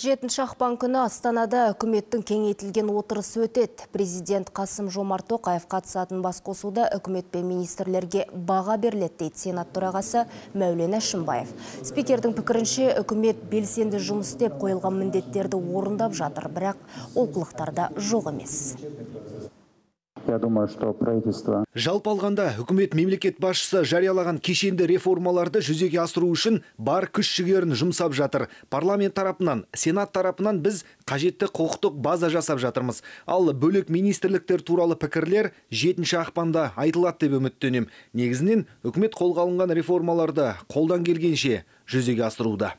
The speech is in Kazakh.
Жетінші ақпан күні Астанада үкіметтің кеңейтілген отырысы өтеді. Президент Қасым Жомарт Тоқаев қатысатын басқосуда үкімет пен министрлерге баға беріледі дейді Сенат төрағасы Мәулен Әшімбаев. Спикердің пікірінше үкімет белсенді жұмыс істеп қойылған міндеттерді орындап жатыр, бірақ олқылықтарда жоқ емес. Я думаю, что правительство... Жалпы алғанда үкімет мемлекет басшысы жариялаған кешенді реформаларды жүзеге асыру үшін бар күш жігерін жұмсап жатыр. Парламент тарапынан, Сенат тарапынан біз қажетті құқықтық база жасап жатырмыз. Ал бөлек министрліктер туралы пікірлер 7 ақпанда айтылады деп үміттенем. Негізінен үкімет қолға алынған реформаларды қолдан келгенше жүзеге асыруда.